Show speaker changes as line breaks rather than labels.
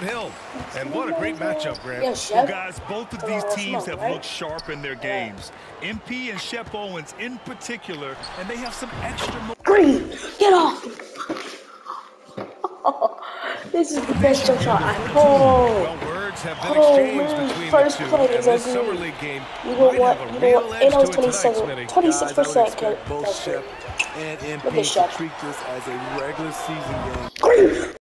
Hill. And what a great matchup, Grant.
Yeah,
Well, guys, both of these teams have looked sharp in their games. MP and Shep Owens in particular, and they have some extra
Green, get off! this is the best jump shot I've
Well, oh. words have been exchanged
oh,
between
First
the two,
play
and
is
this summer league game
You know what? You know what? was 27, 26 percent,
Kurt. both Shep and MP treat this as a regular season game.
Green.